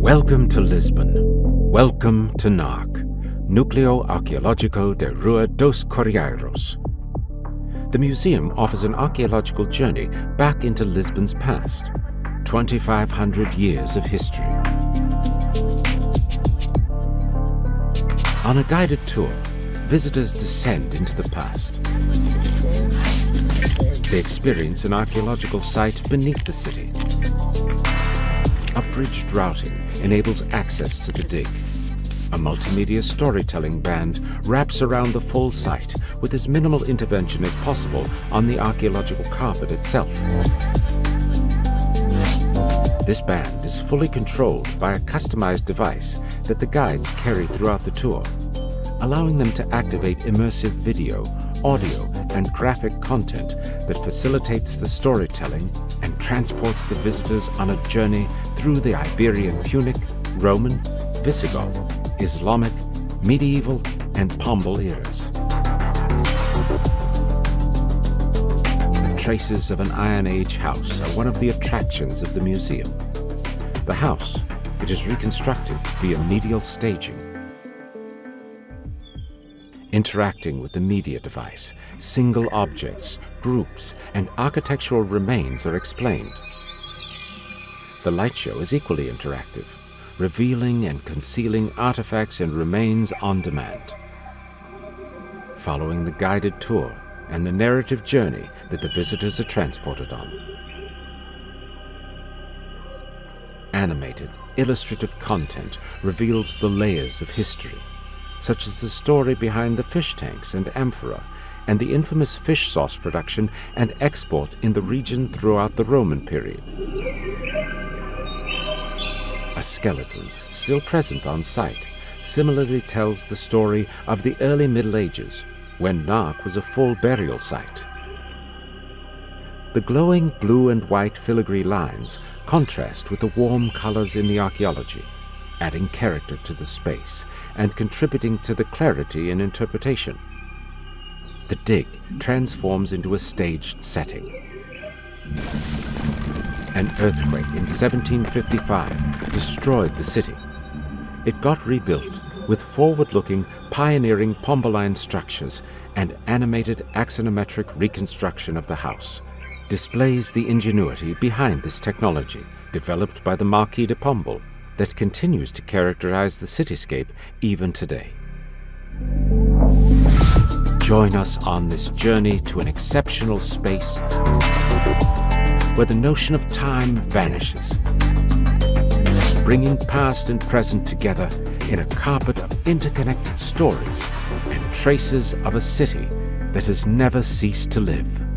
Welcome to Lisbon. Welcome to NARC, Núcleo Arqueológico de Rua dos Correeiros. The museum offers an archaeological journey back into Lisbon's past, 2,500 years of history. On a guided tour, visitors descend into the past. They experience an archaeological site beneath the city. Abridged routing enables access to the dig. A multimedia storytelling band wraps around the full site with as minimal intervention as possible on the archaeological carpet itself. This band is fully controlled by a customized device that the guides carry throughout the tour, allowing them to activate immersive video, audio, and graphic content that facilitates the storytelling and transports the visitors on a journey through the Iberian Punic, Roman, Visigoth, Islamic, medieval, and Pombal eras. The traces of an Iron Age house are one of the attractions of the museum. The house, it is reconstructed via medial staging interacting with the media device, single objects, groups, and architectural remains are explained. The light show is equally interactive, revealing and concealing artifacts and remains on demand. Following the guided tour and the narrative journey that the visitors are transported on. Animated, illustrative content reveals the layers of history such as the story behind the fish tanks and amphora, and the infamous fish sauce production and export in the region throughout the Roman period. A skeleton, still present on site, similarly tells the story of the early Middle Ages, when Narc was a full burial site. The glowing blue and white filigree lines contrast with the warm colors in the archaeology adding character to the space and contributing to the clarity in interpretation. The dig transforms into a staged setting. An earthquake in 1755 destroyed the city. It got rebuilt with forward-looking, pioneering Pombaline structures and animated axonometric reconstruction of the house displays the ingenuity behind this technology developed by the Marquis de Pombal that continues to characterize the cityscape even today. Join us on this journey to an exceptional space where the notion of time vanishes, bringing past and present together in a carpet of interconnected stories and traces of a city that has never ceased to live.